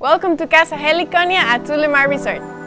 Welcome to Casa Heliconia at Tulimar Resort.